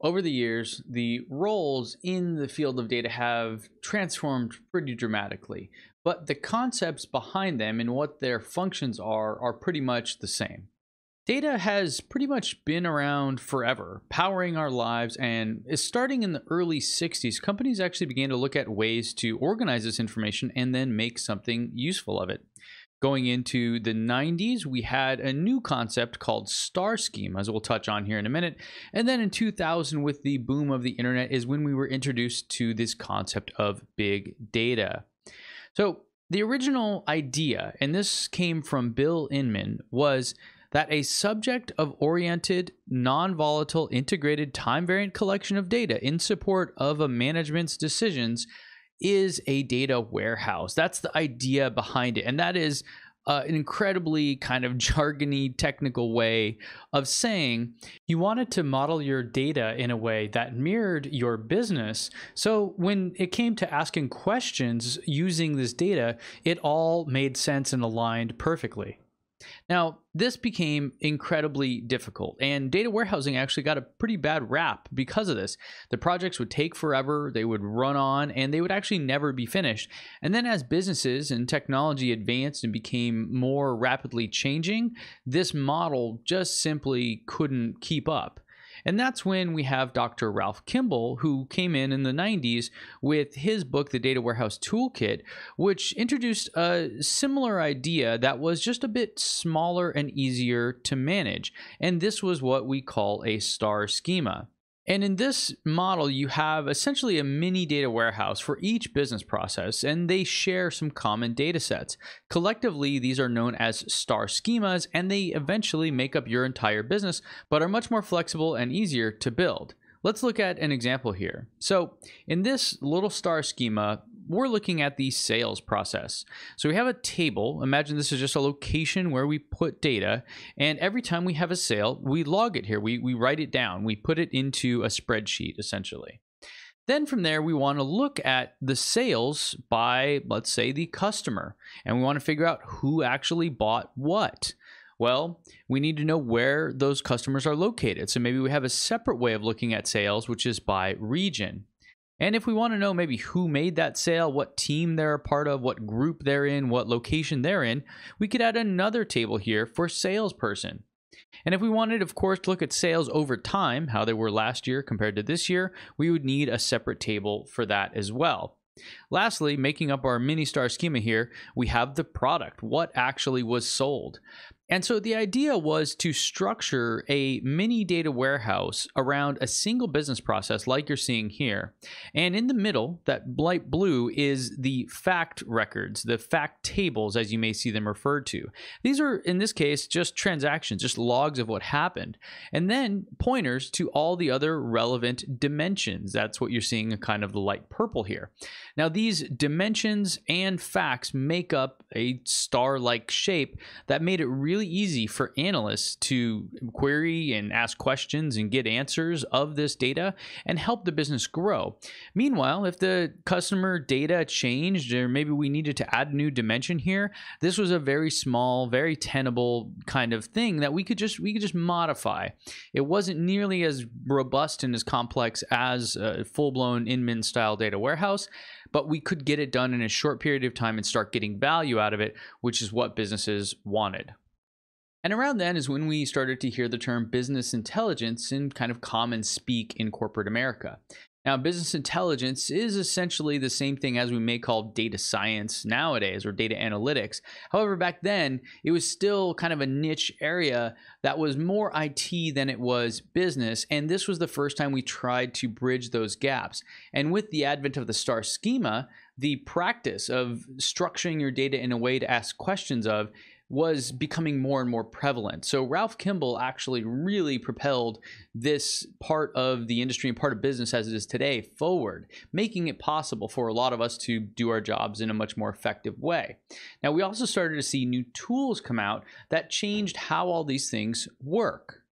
Over the years, the roles in the field of data have transformed pretty dramatically, but the concepts behind them and what their functions are are pretty much the same. Data has pretty much been around forever, powering our lives, and starting in the early 60s, companies actually began to look at ways to organize this information and then make something useful of it. Going into the 90s, we had a new concept called star schema, as we'll touch on here in a minute. And then in 2000, with the boom of the internet, is when we were introduced to this concept of big data. So, the original idea, and this came from Bill Inmon, was that a subject of oriented, non volatile, integrated, time variant collection of data in support of a management's decisions is a data warehouse. That's the idea behind it. And that is uh, an incredibly kind of jargony technical way of saying you wanted to model your data in a way that mirrored your business. So when it came to asking questions using this data, it all made sense and aligned perfectly. Now, this became incredibly difficult, and data warehousing actually got a pretty bad rap because of this. The projects would take forever, they would run on, and they would actually never be finished. And then, as businesses and technology advanced and became more rapidly changing, this model just simply couldn't keep up. And that's when we have Dr. Ralph Kimball, who came in in the 90s with his book, The Data Warehouse Toolkit, which introduced a similar idea that was just a bit smaller and easier to manage. And this was what we call a star schema. And in this model, you have essentially a mini data warehouse for each business process, and they share some common data sets. Collectively, these are known as star schemas, and they eventually make up your entire business, but are much more flexible and easier to build. Let's look at an example here. So, in this little star schema, we're looking at the sales process. So we have a table. Imagine this is just a location where we put data. And every time we have a sale, we log it here. We, we write it down. We put it into a spreadsheet, essentially. Then from there, we want to look at the sales by, let's say, the customer. And we want to figure out who actually bought what. Well, we need to know where those customers are located. So maybe we have a separate way of looking at sales, which is by region. And if we want to know maybe who made that sale, what team they're a part of, what group they're in, what location they're in, we could add another table here for salesperson. And if we wanted, of course, to look at sales over time, how they were last year compared to this year, we would need a separate table for that as well. Lastly, making up our mini star schema here, we have the product, what actually was sold. And so the idea was to structure a mini data warehouse around a single business process like you're seeing here. And in the middle, that light blue is the fact records, the fact tables, as you may see them referred to. These are, in this case, just transactions, just logs of what happened. And then pointers to all the other relevant dimensions. That's what you're seeing in kind of the light purple here. Now, these dimensions and facts make up a star like shape that made it really really easy for analysts to query and ask questions and get answers of this data and help the business grow. Meanwhile, if the customer data changed or maybe we needed to add a new dimension here, this was a very small, very tenable kind of thing that we could just we could just modify. It wasn't nearly as robust and as complex as a full-blown Inmon style data warehouse, but we could get it done in a short period of time and start getting value out of it, which is what businesses wanted. And around then is when we started to hear the term business intelligence in kind of common speak in corporate America. Now, business intelligence is essentially the same thing as we may call data science nowadays or data analytics. However, back then, it was still kind of a niche area that was more IT than it was business. And this was the first time we tried to bridge those gaps. And with the advent of the STAR schema, the practice of structuring your data in a way to ask questions of was becoming more and more prevalent. So Ralph Kimball actually really propelled this part of the industry and part of business as it is today forward, making it possible for a lot of us to do our jobs in a much more effective way. Now, we also started to see new tools come out that changed how all these things work.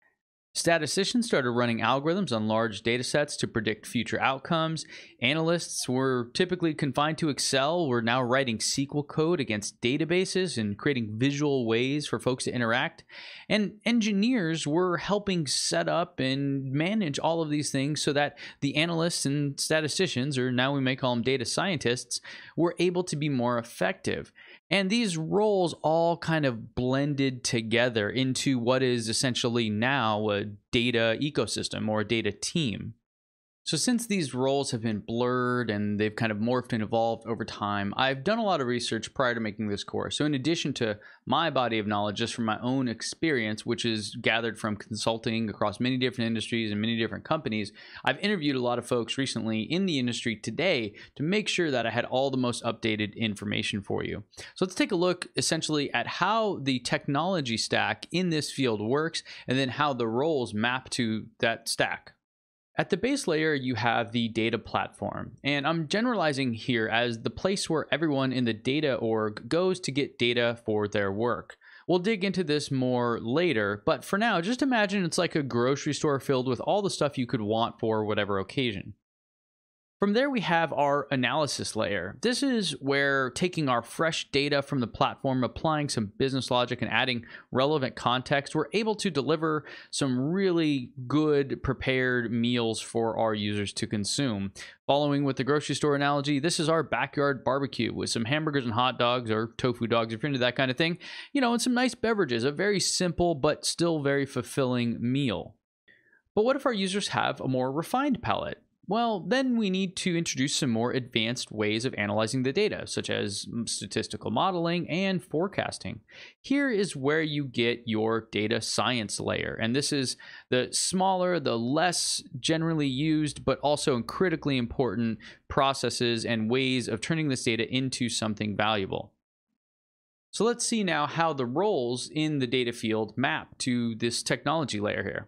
Statisticians started running algorithms on large data sets to predict future outcomes. Analysts were typically confined to Excel. We're now writing SQL code against databases and creating visual ways for folks to interact. And engineers were helping set up and manage all of these things so that the analysts and statisticians, or now we may call them data scientists, were able to be more effective. And these roles all kind of blended together into what is essentially now a data ecosystem or a data team. So, since these roles have been blurred and they've kind of morphed and evolved over time, I've done a lot of research prior to making this course. So, in addition to my body of knowledge, just from my own experience, which is gathered from consulting across many different industries and many different companies, I've interviewed a lot of folks recently in the industry today to make sure that I had all the most updated information for you. So, let's take a look essentially at how the technology stack in this field works and then how the roles map to that stack. At the base layer, you have the data platform, and I'm generalizing here as the place where everyone in the data org goes to get data for their work. We'll dig into this more later, but for now, just imagine it's like a grocery store filled with all the stuff you could want for whatever occasion. From there, we have our analysis layer. This is where taking our fresh data from the platform, applying some business logic, and adding relevant context, we're able to deliver some really good prepared meals for our users to consume. Following with the grocery store analogy, this is our backyard barbecue with some hamburgers and hot dogs or tofu dogs if you're into that kind of thing, you know, and some nice beverages. A very simple but still very fulfilling meal. But what if our users have a more refined palate? Well, then we need to introduce some more advanced ways of analyzing the data, such as statistical modeling and forecasting. Here is where you get your data science layer, and this is the smaller, the less generally used, but also critically important processes and ways of turning this data into something valuable. So let's see now how the roles in the data field map to this technology layer here.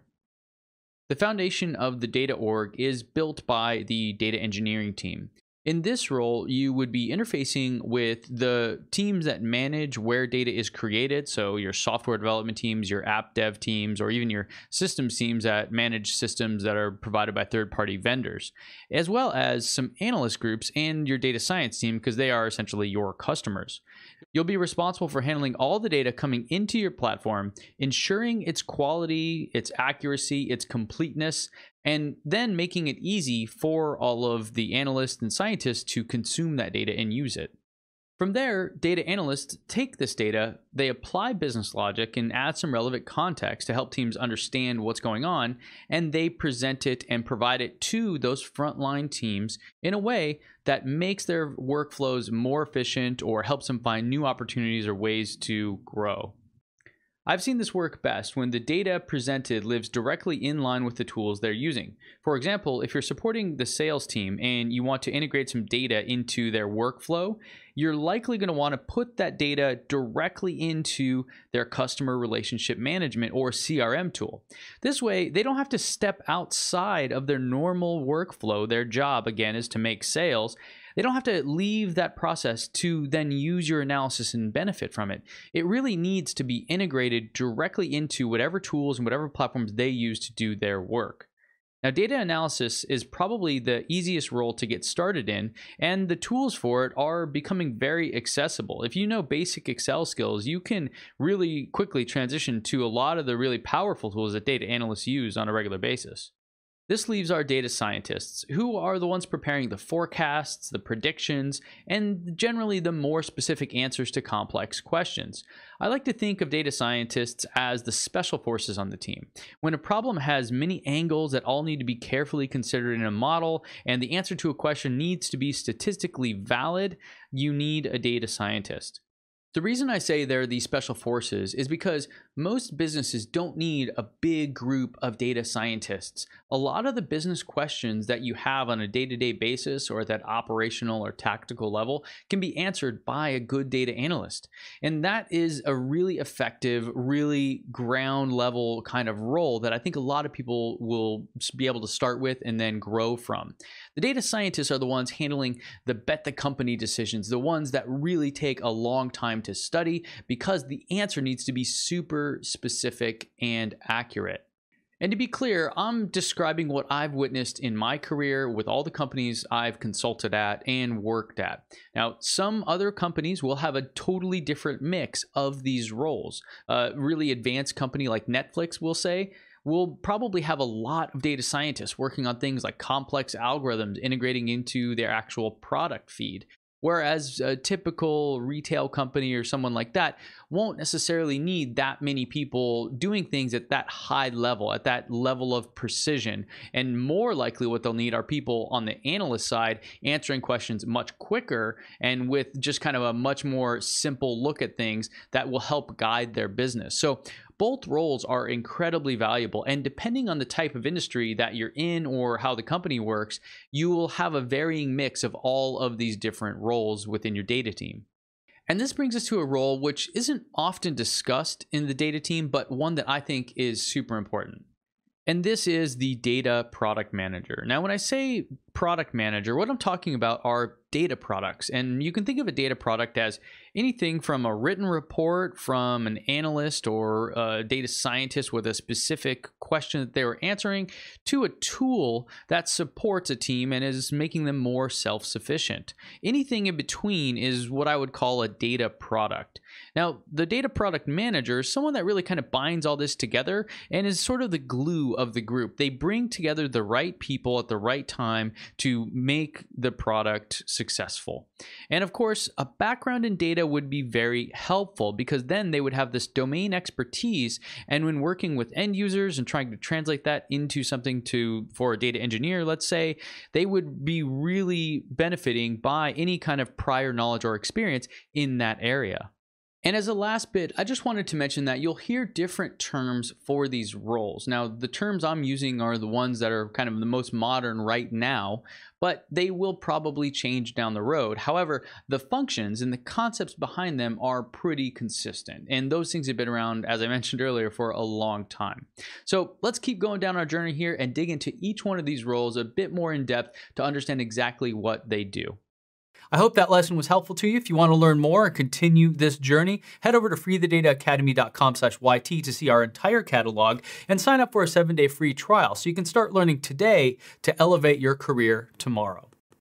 The foundation of the data org is built by the data engineering team. In this role, you would be interfacing with the teams that manage where data is created. So, your software development teams, your app dev teams, or even your systems teams that manage systems that are provided by third party vendors, as well as some analyst groups and your data science team, because they are essentially your customers. You'll be responsible for handling all the data coming into your platform, ensuring its quality, its accuracy, its completeness, and then making it easy for all of the analysts and scientists to consume that data and use it. From there, data analysts take this data, they apply business logic and add some relevant context to help teams understand what's going on, and they present it and provide it to those frontline teams in a way that makes their workflows more efficient or helps them find new opportunities or ways to grow. I've seen this work best when the data presented lives directly in line with the tools they're using. For example, if you're supporting the sales team and you want to integrate some data into their workflow, you're likely going to want to put that data directly into their customer relationship management or CRM tool. This way, they don't have to step outside of their normal workflow. Their job, again, is to make sales they don't have to leave that process to then use your analysis and benefit from it. It really needs to be integrated directly into whatever tools and whatever platforms they use to do their work. Now, data analysis is probably the easiest role to get started in, and the tools for it are becoming very accessible. If you know basic Excel skills, you can really quickly transition to a lot of the really powerful tools that data analysts use on a regular basis. This leaves our data scientists, who are the ones preparing the forecasts, the predictions, and generally the more specific answers to complex questions. I like to think of data scientists as the special forces on the team. When a problem has many angles that all need to be carefully considered in a model, and the answer to a question needs to be statistically valid, you need a data scientist. The reason I say they're the special forces is because most businesses don't need a big group of data scientists. A lot of the business questions that you have on a day to day basis or at that operational or tactical level can be answered by a good data analyst. And that is a really effective, really ground level kind of role that I think a lot of people will be able to start with and then grow from. The data scientists are the ones handling the bet the company decisions, the ones that really take a long time to study because the answer needs to be super specific and accurate. And to be clear, I'm describing what I've witnessed in my career with all the companies I've consulted at and worked at. Now, some other companies will have a totally different mix of these roles. A really advanced company like Netflix will say, will probably have a lot of data scientists working on things like complex algorithms integrating into their actual product feed. Whereas a typical retail company or someone like that won't necessarily need that many people doing things at that high level, at that level of precision. And more likely, what they'll need are people on the analyst side answering questions much quicker and with just kind of a much more simple look at things that will help guide their business. So, both roles are incredibly valuable. And depending on the type of industry that you're in or how the company works, you will have a varying mix of all of these different roles within your data team. And this brings us to a role which isn't often discussed in the data team, but one that I think is super important. And this is the data product manager. Now, when I say product manager, what I'm talking about are data products. And you can think of a data product as anything from a written report from an analyst or a data scientist with a specific question that they were answering to a tool that supports a team and is making them more self sufficient. Anything in between is what I would call a data product. Now, the data product manager is someone that really kind of binds all this together and is sort of the glue of the group. They bring together the right people at the right time to make the product successful. And of course, a background in data would be very helpful because then they would have this domain expertise. And when working with end users and trying to translate that into something to for a data engineer, let's say, they would be really benefiting by any kind of prior knowledge or experience in that area. And as a last bit, I just wanted to mention that you'll hear different terms for these roles. Now, the terms I'm using are the ones that are kind of the most modern right now, but they will probably change down the road. However, the functions and the concepts behind them are pretty consistent. And those things have been around, as I mentioned earlier, for a long time. So let's keep going down our journey here and dig into each one of these roles a bit more in depth to understand exactly what they do. I hope that lesson was helpful to you. If you want to learn more and continue this journey, head over to freethedataacademy.com slash YT to see our entire catalog and sign up for a seven-day free trial so you can start learning today to elevate your career tomorrow.